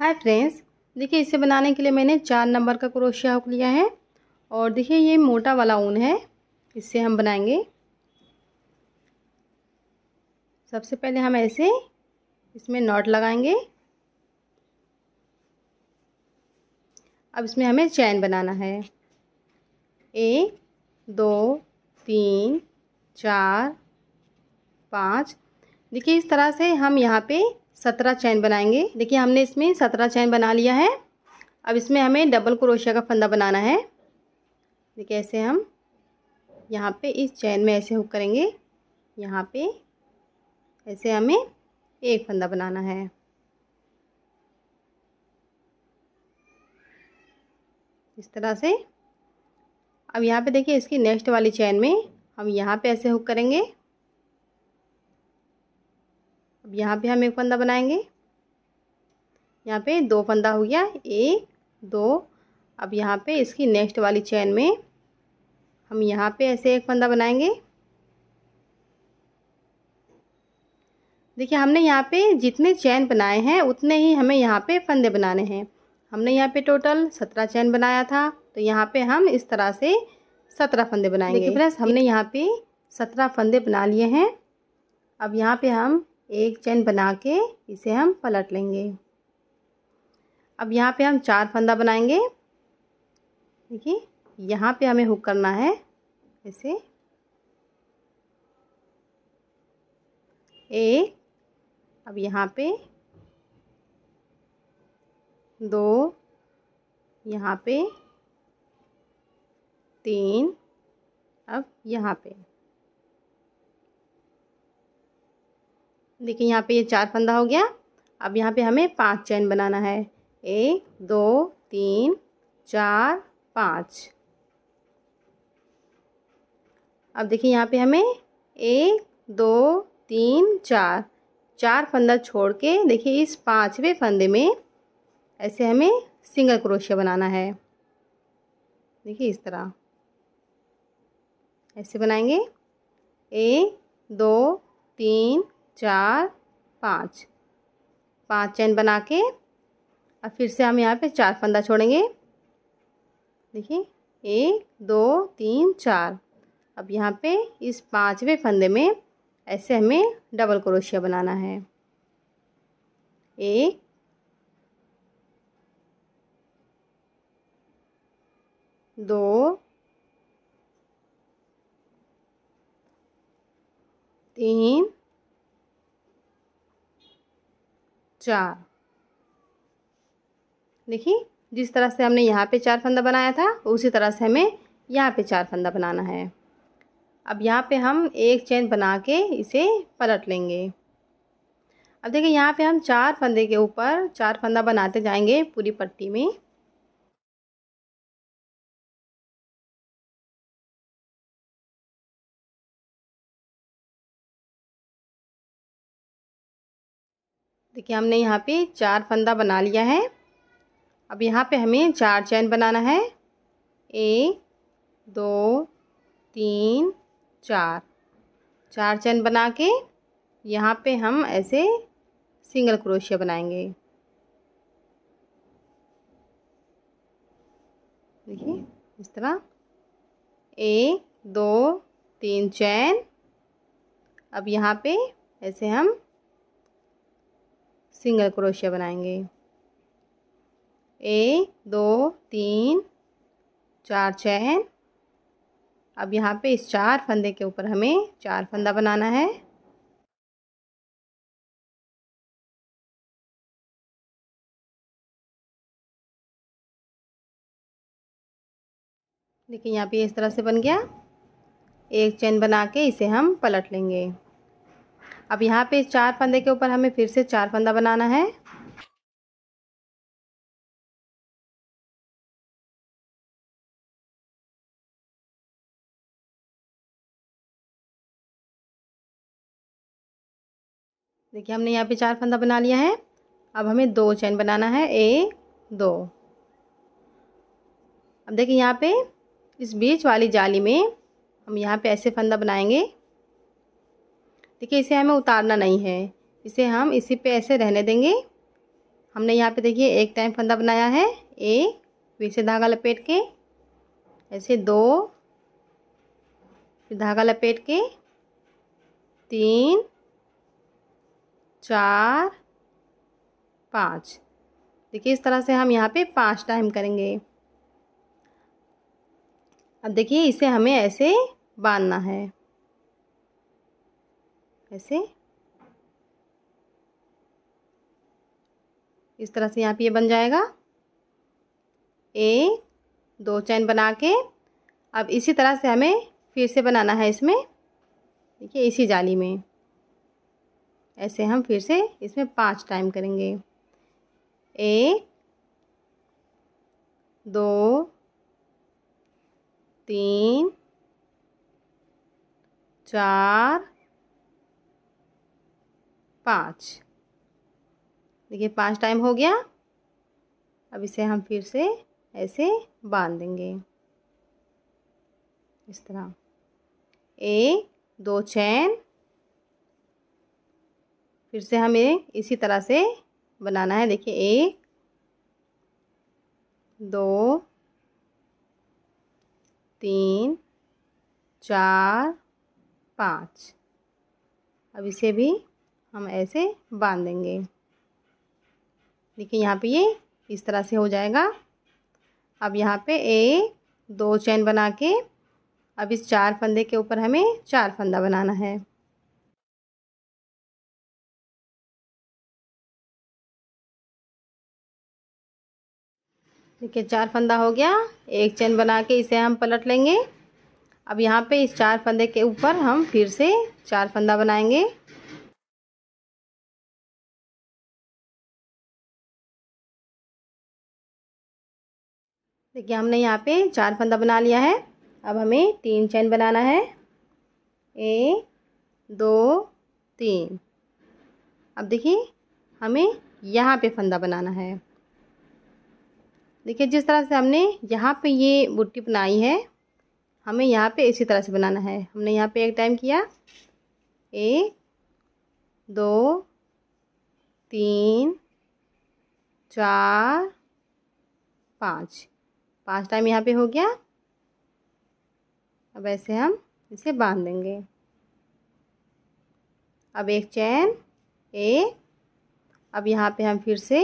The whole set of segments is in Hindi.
हाय फ्रेंड्स, देखिए इसे बनाने के लिए मैंने चार नंबर का क्रोशिया हुक लिया है और देखिए ये मोटा वाला ऊन है इससे हम बनाएँगे। सबसे पहले हम ऐसे इसमें नॉट लगाएँगे। अब इसमें हमें चैन बनाना है। एक, दो, तीन, चार, पाँच देखिए, इस तरह से हम यहाँ पे सत्रह चैन बनाएँगे। देखिए, हमने इसमें सत्रह चैन बना लिया है। अब इसमें हमें डबल क्रोशिया का फंदा बनाना है। देखिए, ऐसे हम यहाँ पे इस चैन में ऐसे हुक करेंगे। यहाँ पे ऐसे हमें एक फंदा बनाना है। इस तरह से। अब यहाँ पे देखिए, इसकी नेक्स्ट वाली चैन में हम यहाँ पे ऐसे हुक करेंगे। अब यहाँ पे हम एक फंदा बनाएँगे यहाँ पे दो फंदा हो गया एक दो अब यहाँ पे इसकी नेक्स्ट वाली चैन में हम यहाँ पे ऐसे एक फंदा बनाएँगे देखिए हमने यहाँ पे जितने चैन बनाए हैं उतने ही हमें यहाँ पे फंदे बनाने हैं हमने यहाँ पे टोटल सत्रह चैन बनाया था तो यहाँ पे हम इस तरह से सत्रह फंदे बनाएँगे देखिए फ्रेंड्स हमने यहाँ पे सत्रह फंदे बना लिए हैं अब यहाँ पे हम एक चैन बना के इसे हम पलट लेंगे। अब यहाँ पे हम चार फंदा बनाएँगे। देखिए, यहाँ पे हमें हुक करना है। ऐसे एक, अब यहाँ पे दो, यहाँ पे तीन, अब यहाँ पे। देखिए यहाँ पे ये चार फंदा हो गया। अब यहाँ पे हमें पाँच चैन बनाना है। एक, दो, तीन, चार, पाँच। अब देखिए यहाँ पे हमें एक, दो, तीन, चार चार फंदा छोड़ के देखिए इस पाँचवें फंदे में ऐसे हमें सिंगल क्रोशिया बनाना है। देखिए इस तरह। ऐसे बनाएँगे। एक, दो, तीन चार, पाँच। पाँच चैन बना के अब फिर से हम यहाँ पे चार फंदा छोड़ेंगे। देखिए, एक, दो, तीन, चार। अब यहाँ पे इस पाँचवें फंदे में ऐसे हमें डबल क्रोशिया बनाना है। एक, दो, तीन चार। देखिए, जिस तरह से हमने यहाँ पे चार फंदा बनाया था, उसी तरह से हमें यहाँ पे चार फंदा बनाना है। अब यहाँ पे हम एक चेन बना के इसे पलट लेंगे। अब देखिए, यहाँ पे हम चार फंदे के ऊपर चार फंदा बनाते जाएँगे पूरी पट्टी में। देखिए, हमने यहाँ पे चार फंदा बना लिया है। अब यहाँ पे हमें चार चैन बनाना है। एक, दो, तीन, चार। चार चैन बना के यहाँ पे हम ऐसे सिंगल क्रोशिया बनाएँगे। देखिए, इस तरह। एक, दो, तीन चैन। अब यहाँ पे ऐसे हम सिंगल क्रोशिया बनाएँगे। एक, दो, तीन, चार चैन। अब यहाँ पे इस चार फंदे के ऊपर हमें चार फंदा बनाना है। देखिए यहाँ पे इस तरह से बन गया। एक चैन बना के इसे हम पलट लेंगे। अब यहाँ पे चार फंदे के ऊपर हमें फिर से चार फंदा बनाना है। देखिए, हमने यहाँ पे चार फंदा बना लिया है। अब हमें दो चैन बनाना है। ए, दो। अब देखिए, यहाँ पे इस बीच वाली जाली में हम यहाँ पे ऐसे फंदा बनाएँगे। देखिए, इसे हमें उतारना नहीं है। इसे हम इसी पे ऐसे रहने देंगे। हमने यहाँ पे देखिए, एक टाइम फंदा बनाया है। एक फिर से धागा लपेट के। ऐसे दो, फिर धागा लपेट के। तीन, चार, पाँच। देखिए, इस तरह से हम यहाँ पे पाँच टाइम करेंगे। अब देखिए, इसे हमें ऐसे बांधना है। ऐसे। इस तरह से यहाँ पे ये बन जाएगा। एक, दो चैन बना के। अब इसी तरह से हमें फिर से बनाना है इसमें। देखिए, इसी जाली में। ऐसे हम फिर से इसमें पाँच टाइम करेंगे। एक, दो, तीन, चार पाँच। देखिए, पाँच टाइम हो गया। अब इसे हम फिर से ऐसे बाँध देंगे। इस तरह। एक, दो चैन फिर से हमें इसी तरह से बनाना है। देखिए, एक, दो, तीन, चार, पाँच। अब इसे भी हम ऐसे बाँध देंगे। देखिए यहाँ पे ये इस तरह से हो जाएगा। अब यहाँ पे एक दो चैन बना के, अब इस चार फंदे के ऊपर हमें चार फंदा बनाना है। देखिए चार फंदा हो गया, एक चैन बना के इसे हम पलट लेंगे। अब यहाँ पे इस चार फंदे के ऊपर हम फिर से चार फंदा बनाएँगे। देखिए, हमने यहाँ पे चार फंदा बना लिया है। अब हमें तीन चैन बनाना है। एक दो, तीन। अब देखिए, हमें यहाँ पे फंदा बनाना है। देखिए, जिस तरह से हमने यहाँ पे ये बुट्टी बनाई है, हमें यहाँ पे इसी तरह से बनाना है। हमने यहाँ पे एक टाइम किया। एक दो, तीन, चार, पाँच। पाँच टाइम यहाँ पे हो गया। अब ऐसे हम इसे बाँध देंगे। अब एक चैन एक अब यहाँ पे हम फिर से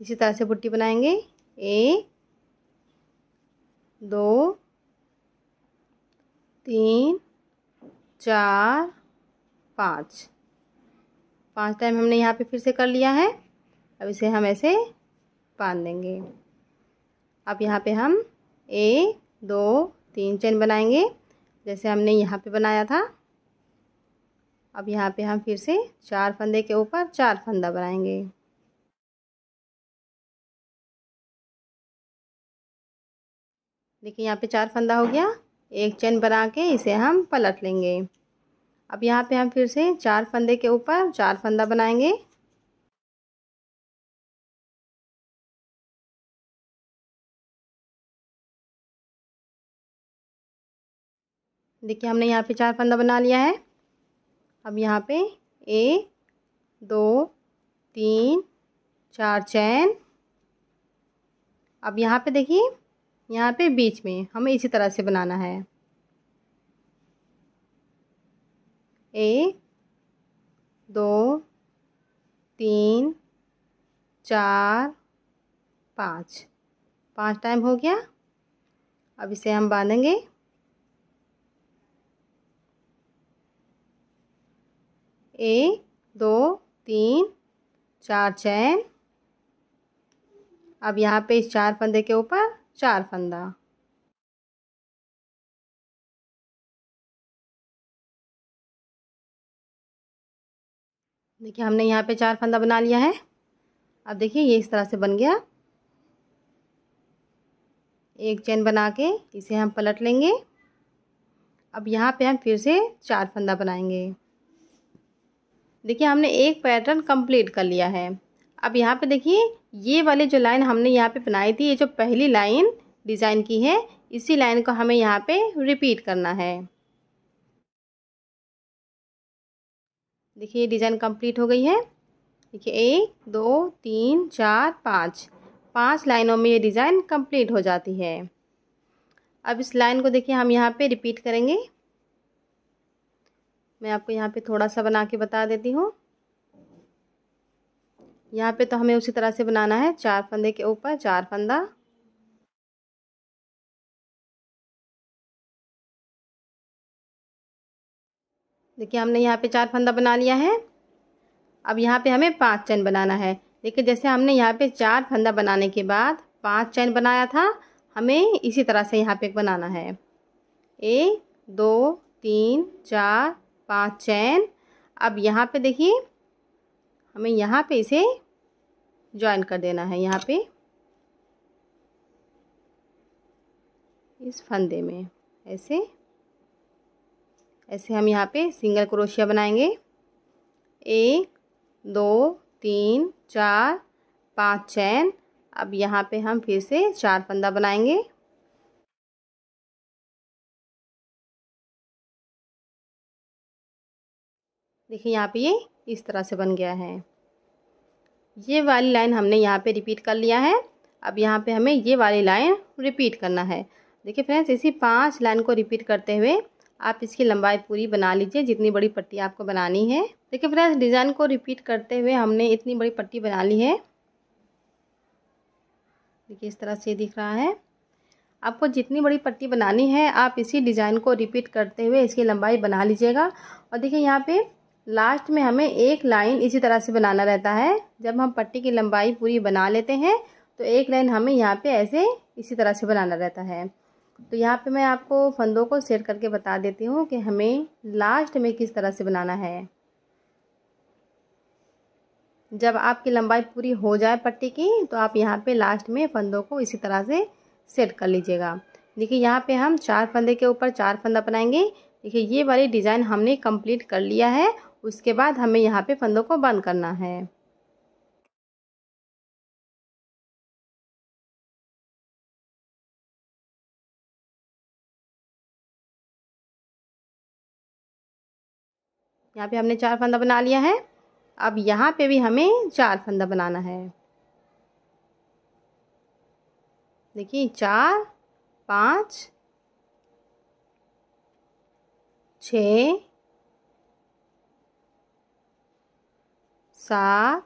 इसी तरह से बुट्टी बनाएँगे। एक दो, तीन, चार, पाँच। पाँच टाइम हमने यहाँ पे फिर से कर लिया है। अब इसे हम ऐसे बाँध देंगे। अब यहाँ पे हम एक दो, तीन चेन बनाएँगे। जैसे हमने यहाँ पे बनाया था। अब यहाँ पे हम फिर से चार फंदे के ऊपर चार फंदा बनाएँगे। देखिए, यहाँ पे चार फंदा हो गया। एक चेन बना के इसे हम पलट लेंगे। अब यहाँ पे हम फिर से चार फंदे के ऊपर चार फंदा बनाएँगे। देखिए, हमने यहाँ पे चार फंदा बना लिया है। अब यहाँ पे एक दो, तीन, चार चैन। अब यहाँ पे देखिए, यहाँ पे बीच में हमें इसी तरह से बनाना है। एक दो, तीन, चार, पाँच। पाँच टाइम हो गया। अब इसे हम बांधेंगे। एक, दो, तीन, चार चैन। अब यहाँ पे इस चार फंदे के ऊपर चार फंदा। देखिए, हमने यहाँ पे चार फंदा बना लिया है। अब देखिए, ये इस तरह से बन गया। एक चैन बना के इसे हम पलट लेंगे। अब यहाँ पे हम फिर से चार फंदा बनाएँगे। देखिए, हमने एक पैटर्न कंप्लीट कर लिया है। अब यहाँ पे देखिए, ये वाली जो लाइन हमने यहाँ पे बनाई थी, ये जो पहली लाइन डिज़ाइन की है, इसी लाइन को हमें यहाँ पे रिपीट करना है। देखिए, ये डिज़ाइन कंप्लीट हो गई है। देखिए, एक, दो, तीन, चार, पाँच। पाँच लाइनों में ये डिज़ाइन कंप्लीट हो जाती है। अब इस लाइन को देखिए, हम यहाँ पे रिपीट करेंगे। मैं आपको यहाँ पे थोड़ा सा बना के बता देती हूँ। यहाँ पे तो हमें उसी तरह से बनाना है, चार फंदे के ऊपर, चार फंदा। देखिए, हमने यहाँ पे चार फंदा बना लिया है। अब यहाँ पे हमें पाँच चैन बनाना है। देखिए, जैसे हमने यहाँ पे चार फंदा बनाने के बाद पाँच चैन बनाया था, हमें इसी तरह से यहाँ पे बनाना है। एक, दो, तीन, चार पाँच चैन अब यहाँ पे देखिए, हमें यहाँ पे इसे ज्वाइन कर देना है, यहाँ पे। इस फंदे में ऐसे ऐसे हम यहाँ पे सिंगल क्रोशिया बनाएँगे। एक, दो, तीन, चार, पाँच चैन अब यहाँ पे हम फिर से चार फंदा बनाएँगे। देखिए यहाँ पे ये इस तरह से बन गया है। ये वाली लाइन हमने यहाँ पे रिपीट कर लिया है। अब यहाँ पे हमें ये वाली लाइन रिपीट करना है। देखिए फ्रेंड्स इसी पाँच लाइन को रिपीट करते हुए आप इसकी लंबाई पूरी बना लीजिए, जितनी बड़ी पट्टी आपको बनानी है। देखिए फ्रेंड्स डिज़ाइन को रिपीट करते हुए हमने इतनी बड़ी पट्टी बना ली है। देखिए इस तरह से दिख रहा है। आपको जितनी बड़ी पट्टी बनानी है, आप इसी डिज़ाइन को रिपीट करते हुए इसकी लंबाई बना लीजिएगा। और देखिए यहाँ पे लास्ट में हमें एक लाइन इसी तरह से बनाना रहता है। जब हम पट्टी की लंबाई पूरी बना लेते हैं तो एक लाइन हमें यहाँ पे ऐसे इसी तरह से बनाना रहता है। तो यहाँ पे मैं आपको फंदों को सेट करके बता देती हूँ कि हमें लास्ट में किस तरह से बनाना है। जब आपकी लंबाई पूरी हो जाए पट्टी की तो आप यहाँ पे लास्ट में फंदों को इसी तरह से सेट कर लीजिएगा। देखिए, यहाँ पे हम चार फंदे के ऊपर चार फंदा बनाएँगे। देखिए, ये वाली डिज़ाइन हमने कंप्लीट कर लिया है उसके बाद हमें यहाँ पे फंदों को बंद करना है। यहाँ पे हमने चार फंदा बना लिया है। अब यहाँ पे भी हमें चार फंदा बनाना है। देखिए, चार, पाँच, छ सात,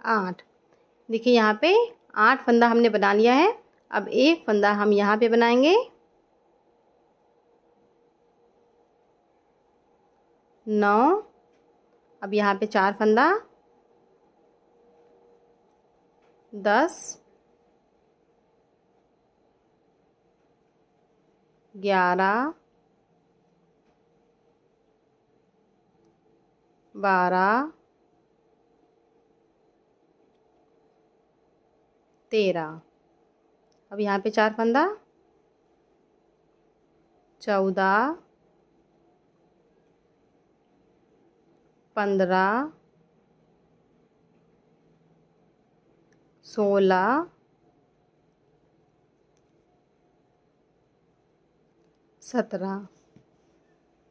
आठ। देखिए यहाँ पे आठ फंदा हमने बना लिया है। अब एक फंदा हम यहाँ पे बनाएँगे। नौ। अब यहाँ पे चार फंदा। दस ग्यारह बारह तेरह। अब यहाँ पे चार फंदा चौदह पंद्रह सोलह, सत्रह।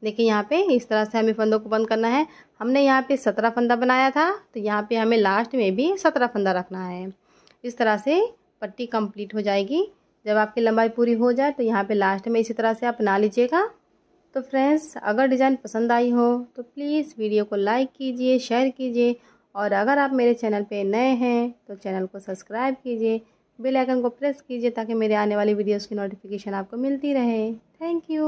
देखिए यहाँ पे इस तरह से हमें फंदों को बंद करना है। हमने यहाँ पे सत्रह फंदा बनाया था तो यहाँ पे हमें लास्ट में भी सत्रह फंदा रखना है। इस तरह से पट्टी कंप्लीट हो जाएगी। जब आपकी लंबाई पूरी हो जाए तो यहाँ पे लास्ट में इसी तरह से आप बना लीजिएगा। तो फ्रेंड्स अगर डिज़ाइन पसंद आई हो तो प्लीज़ वीडियो को लाइक कीजिए शेयर कीजिए और अगर आप मेरे चैनल पे नए हैं तो चैनल को सब्सक्राइब कीजिए, बेल आइकन को प्रेस कीजिए ताकि मेरे आने वाली वीडियोस की नोटिफिकेशन आपको मिलती रहे। Thank you.